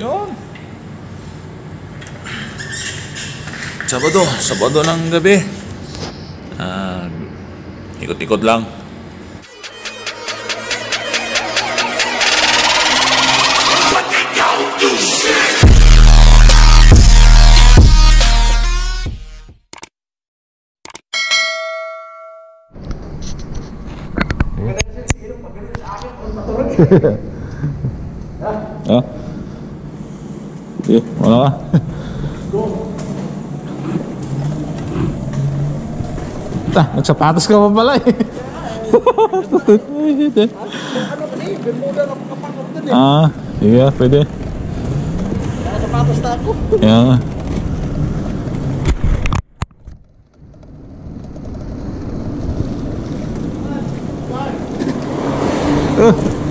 Yun. Sabado, Sabado ng gabi. Ah, ikot-ikot lang. Ha? Wala ka. Ta, nagsapatos ka pa pala eh. ah, sige, pwede. Sapatos na ako. Yeah. Lions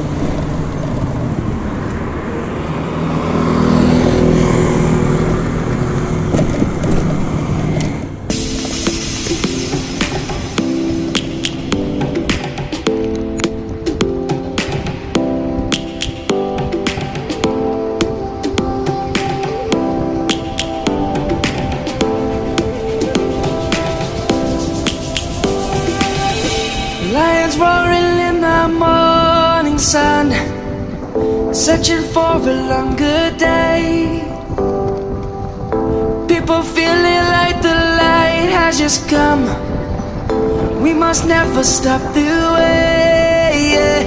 never stop the way.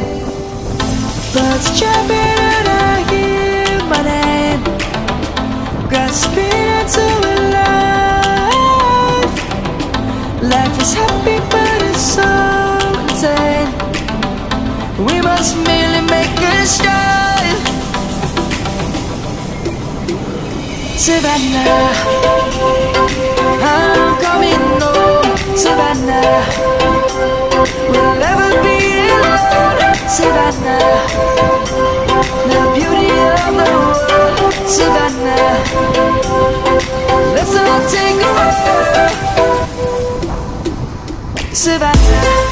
Birds jumping and I hear my name, grasping into a life. Life is happy, but it's so insane. We must merely make a start. Savannah, I'm coming home. Savannah, we'll never be alone. Savannah, the beauty of the world. Savannah, let's all take a. Savannah.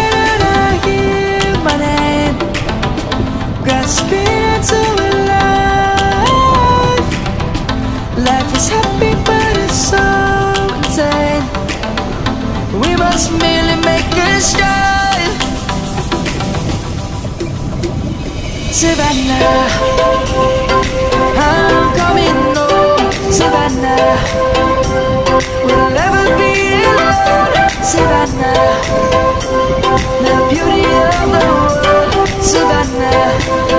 Just merely making sure. Savannah I'm coming home. Savannah We'll never be alone. Savannah The beauty of the world. Savannah.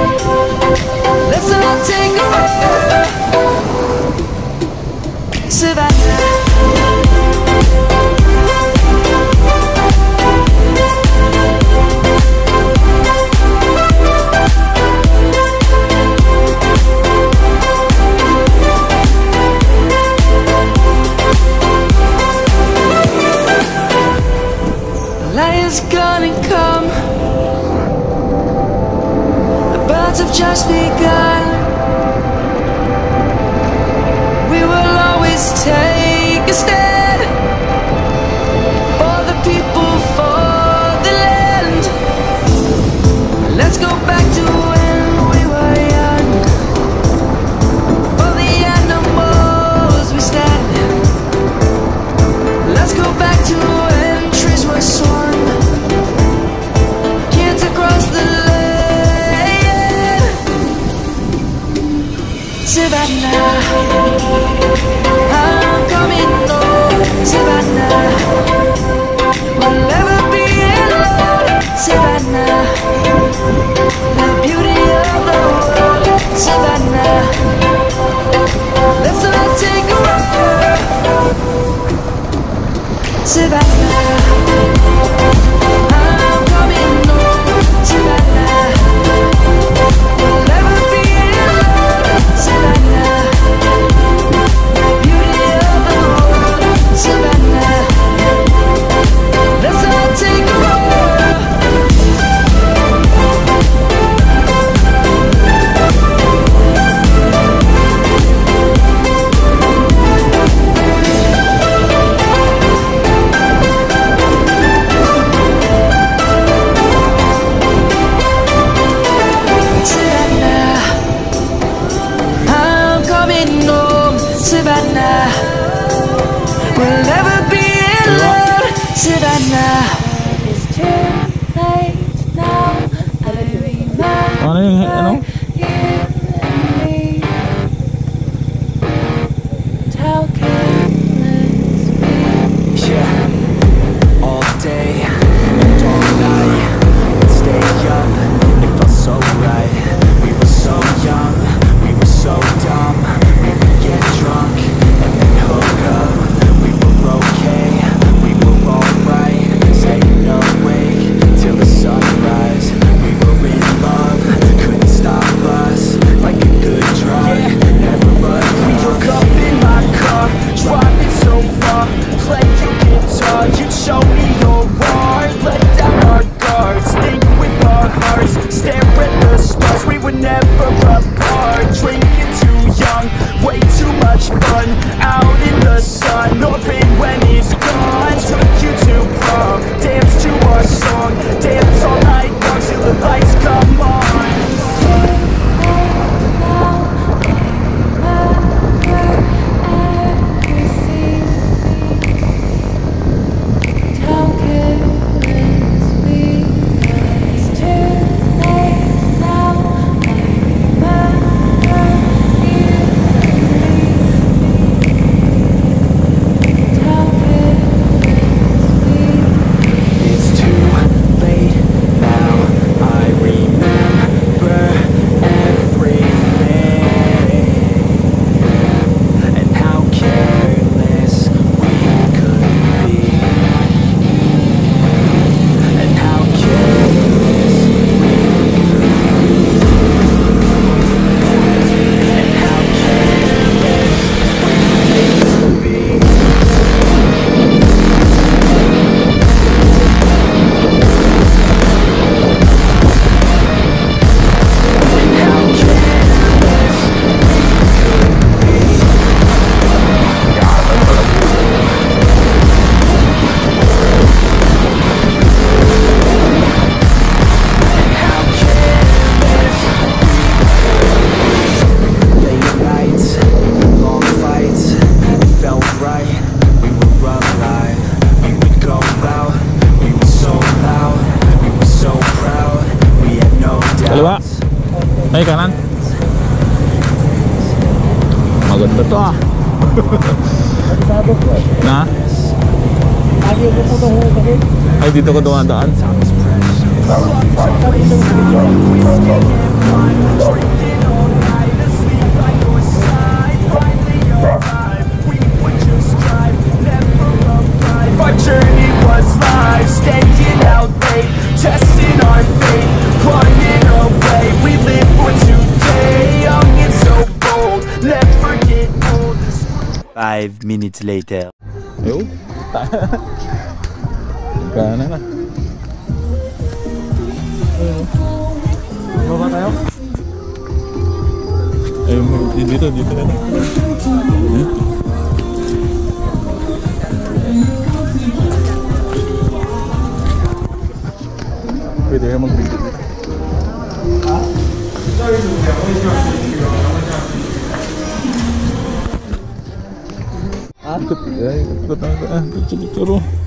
Kaliwa. Ay, kanan. Maganda to ah. na? Lagi ko po itong hukagin. Ay, dito ko dumadaan. Our journey was life, staying out late, testing our fate, running away. We live for today, young and so bold, never get old. Five minutes later. Yo. Kanan na. Baba tayo? Ay, dito, dito na. 거의 내일만 빌리네 아, 그, 야, 이거, 이거, 이거, 이거, 이거, 이거, 이거, 이거,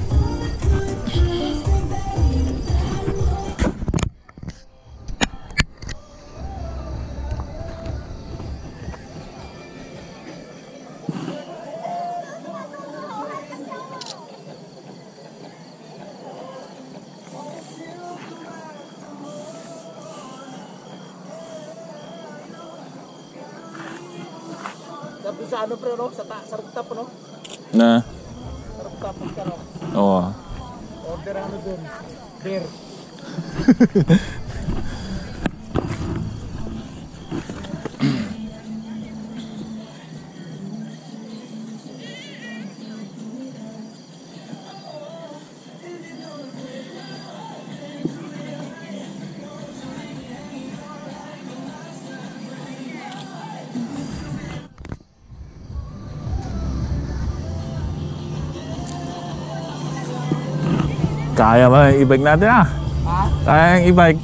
Kaya ba yung e-bike natin ah? Ha? Kaya yung e-bike.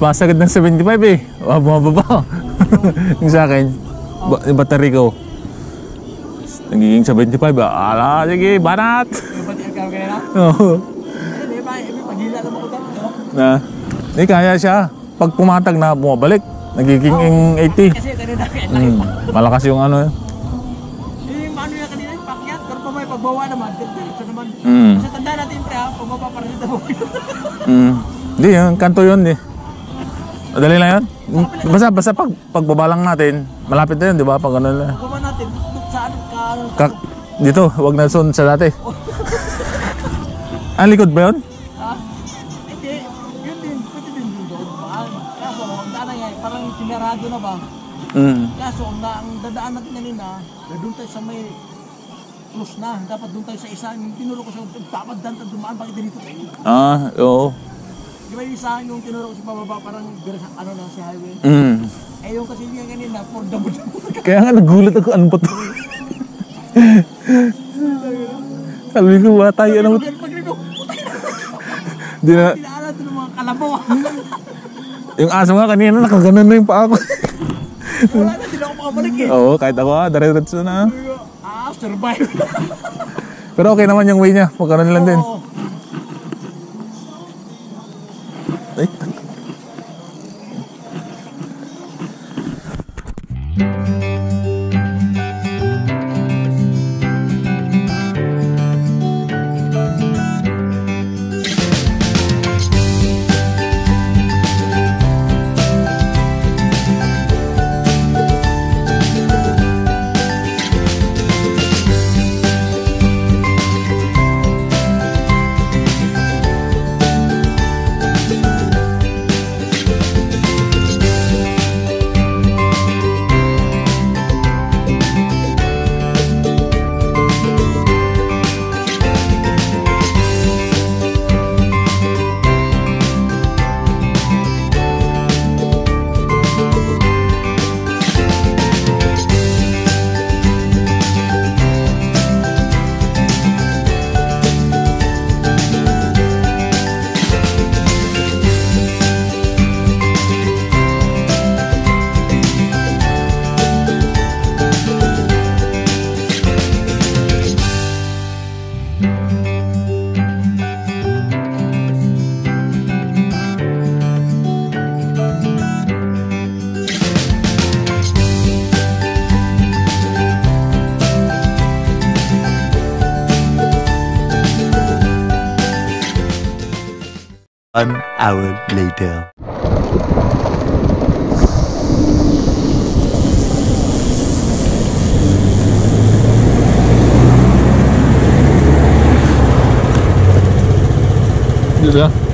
Masagad ng 75 eh. O, bumababa. yung sa akin, ba- yung battery ko. Nagiging 75 ah. Ala, sige, banat. Oo. Dito. no? na, eh, kaya siya. Pag pumatag na bumabalik, nagiging ing 80. Kasi Mm, malakas yung ano. Eh, Mm. Hindi, yung kanto yun eh. Madali lang yun. Basta, basta pag, pagbaba lang natin, malapit na yun, di ba? Pag ano na. Pagbawa natin. Saan ka? Kak, dito, wag na sun sa dati. Ang likod ba yun? Ha? Hindi. Yun din. Pwede din doon. Baan. Kaso, ang daan yan. Parang sinarado na ba? Mm. Kaso, ang, na, ang dadaan natin na doon tayo sa may close na. Dapat doon tayo sa isa. Yung tinuro ko siya, dapat dan tayo dumaan. Bakit dito tayo? Ah, oo. Di ba yung isa, yung tinuro ko sa pababa, parang ano na si highway. Mm. Eh yung kasi niya kanina, for damo damo. Kaya nga nagulat ako, ano ba to? Sabi ko, ba tayo, ano ba to? Na. Di na, Pinaalan ito ng mga kalabaw. yung aso nga kanina, nakaganon na yung paa ko. Wala na, di na ako makabalik eh. Oo, kahit ako, ah, dire-diretso na survive. Pero okay naman yung way niya. Pagkaroon nilang din. Oo. Ay. Hour later. Di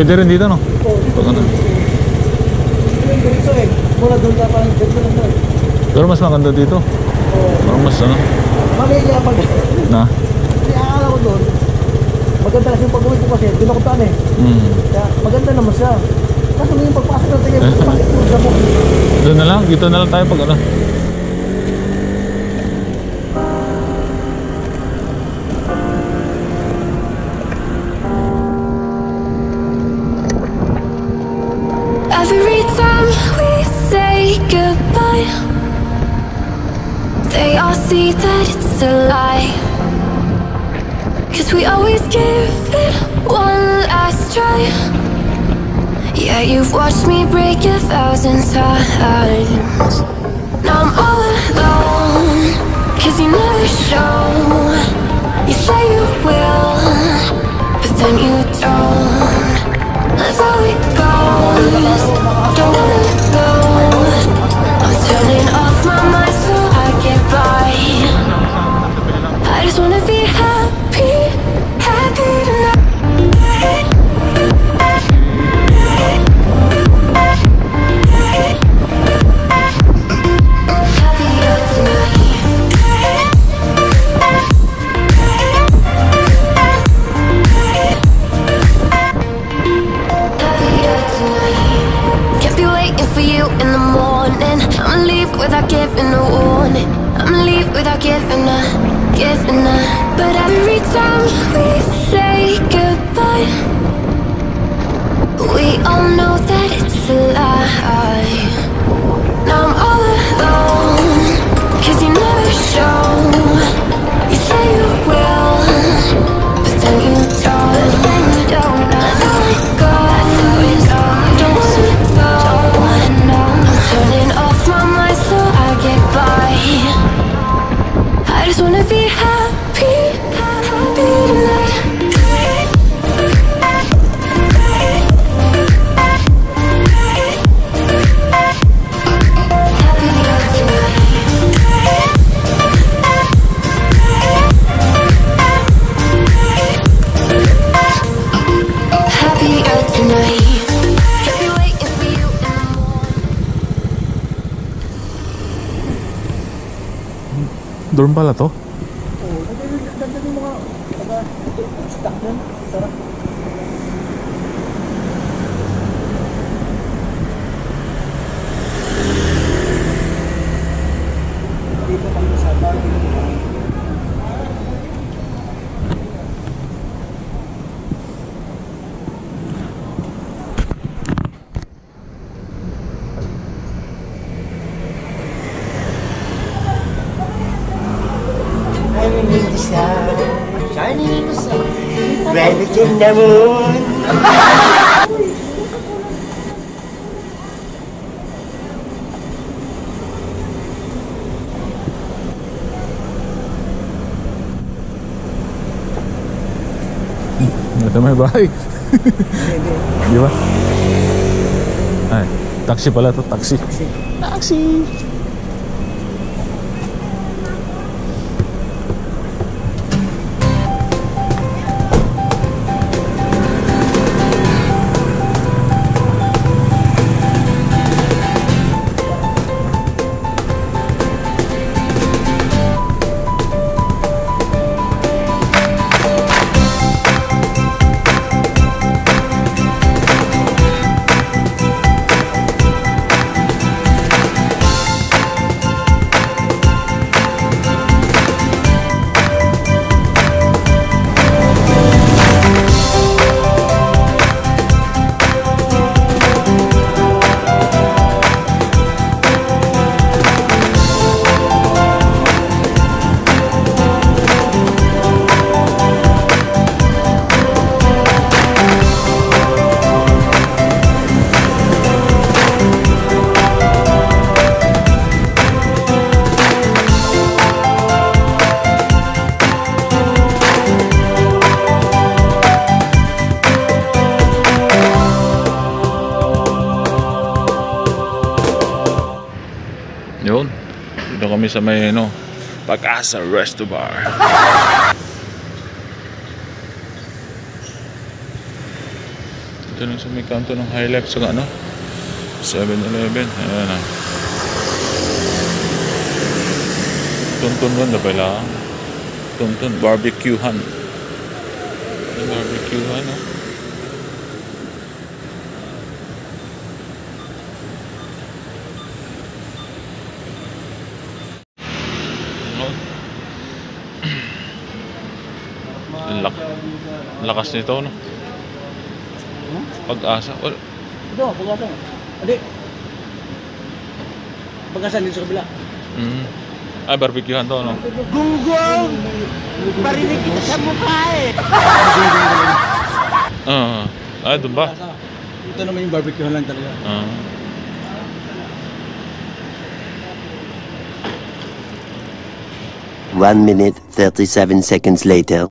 Pwede rin dito, no? Dito. Pag ano. Diretso eh. Mula doon ka parang diretso lang doon. Pero mas maganda dito. Oh, Parang mas ano, mamaya pag... na. Kasi akala ko doon, maganda kasi yung pag-uwi ko kasi, taan eh. Hmm. Kaya maganda naman siya. Kaso nung yung pagpasok ng tingin, Eh? bakit mo sa? Doon na lang, dito na lang tayo pag ano. See that it's a lie. Cause we always give it one last try. Yeah, you've watched me break a thousand times. Now I'm all alone, cause you never show. You say you will, but then you don't. That's how it goes. Don't wanna go. I'm turning off my mind giving a, giving a. But every time Dorm pala to? Ganda yung mga stock nun. Sarap. Dito kami sa parking. namun Damay bahay. Di ba? Ay, taxi pala to, taxi. Taxi. taxi. kami sa may ano, Pag-asa Resto Bar. Ito lang sa may kanto ng Hilux sa ano, 7-Eleven. Ayan na. Tuntun ron na pala. Tuntun barbecue hunt. Barbecue hunt. Oh. lakas nito, no? Hmm? Pag-asa. Oh. Ito, pag-asa. Hindi. Pag-asa dito sa kabila. Mm. Ay, barbecuehan to, no? Gunggong! Barinig kita sa mukha, eh! Ah, ah uh, doon ba? Ito naman yung barbecuehan lang talaga. Ah. Uh. One minute, 37 seconds later.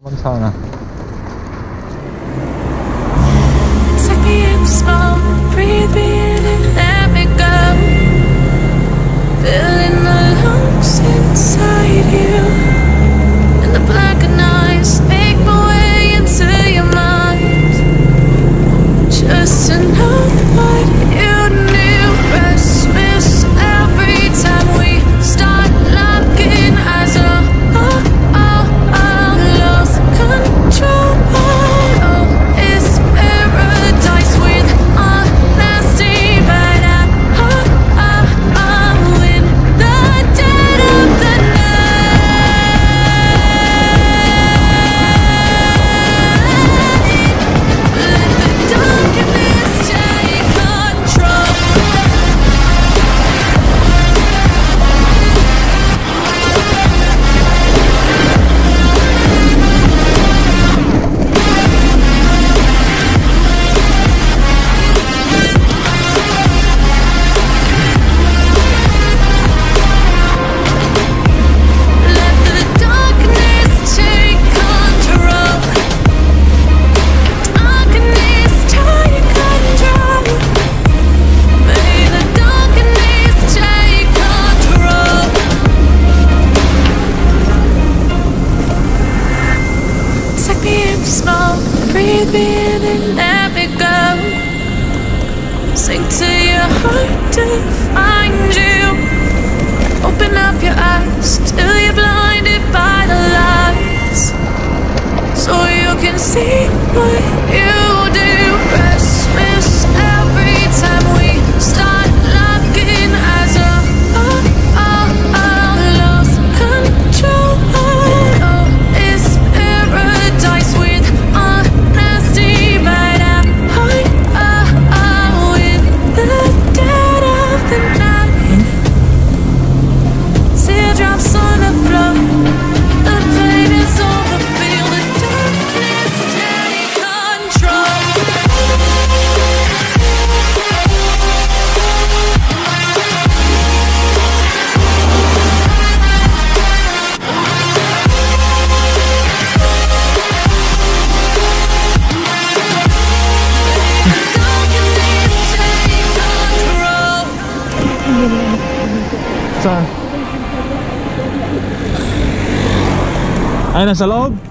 Ay, nasa loob?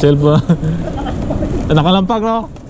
Cellphone. Nakalampag, no?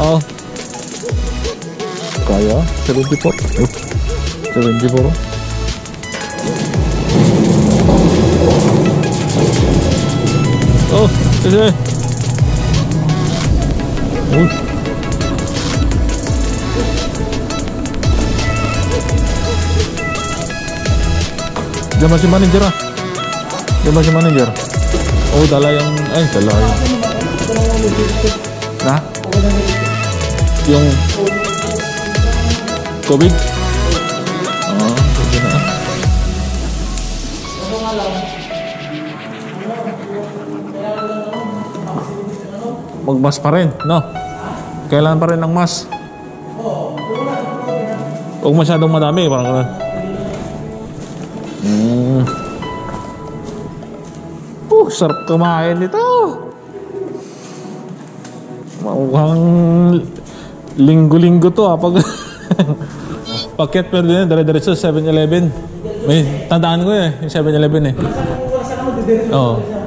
oh. Kaya 74 yuk 74 oh ini Oh, dia masih mana ah. Dia masih mana manager. Oh dalah yang eh dalah nah. Yung... COVID? Oo, pwede na. Magmas pa rin, no? Kailan pa rin ang mas? Huwag masyadong madami, parang ganun. Mm. Uh, sarap kumain nito. Mukhang linggo-linggo to ah. Pag paket pero din, dire-diretso 7-Eleven. May tandaan ko eh, yung 7-Eleven eh. Oo.